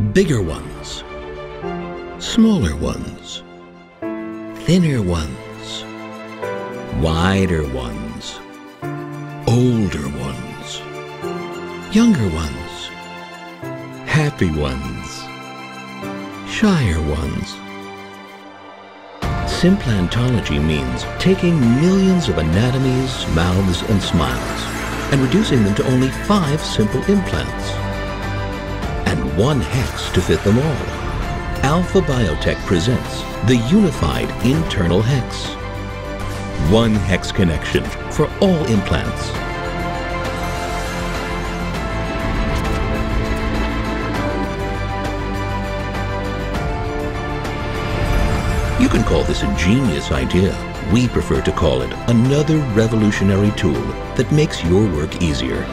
Bigger ones, smaller ones, thinner ones, wider ones, older ones, younger ones, happy ones, shyer ones. Simplantology means taking millions of anatomies, mouths, and smiles and reducing them to only five simple implants. One hex to fit them all. Alpha-Bio Tec presents the unified internal hex. One hex connection for all implants. You can call this a genius idea. We prefer to call it another revolutionary tool that makes your work easier.